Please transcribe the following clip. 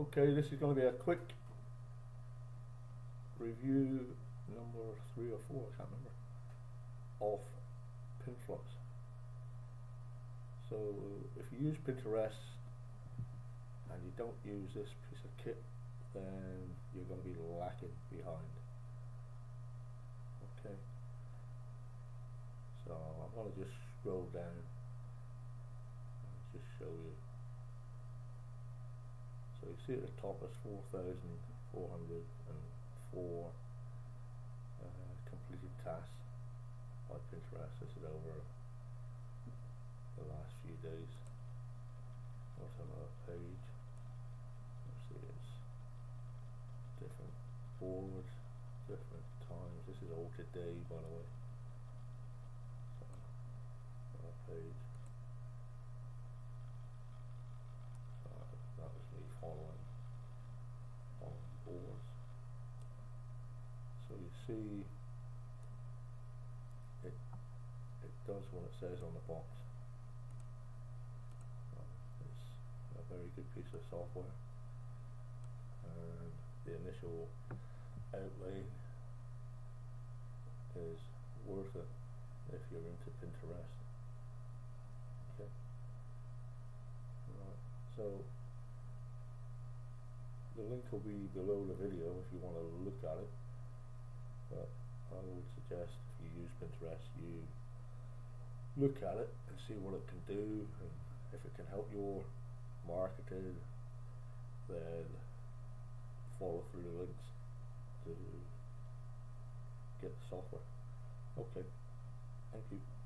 Okay, this is going to be a quick review number three or four, I can't remember, of Pinflux. So if you use Pinterest and you don't use this piece of kit, then you're going to be lacking behind. Okay. So I'm going to just scroll down and just show you. You see at the top is 4,404 uh, completed tasks by Pinterest. This is over the last few days. What's another page? Let's see, it's different boards, different times. This is all today, by the way. So, page. So that was me following on boards. So you see it it does what it says on the box. It's a very good piece of software. And the initial outlay is worth it if you're into Pinterest. Okay. Right. So the link will be below the video if you want to look at it. But I would suggest if you use Pinterest, you look at it and see what it can do, and if it can help your marketing, then follow through the links to get the software. Okay, thank you.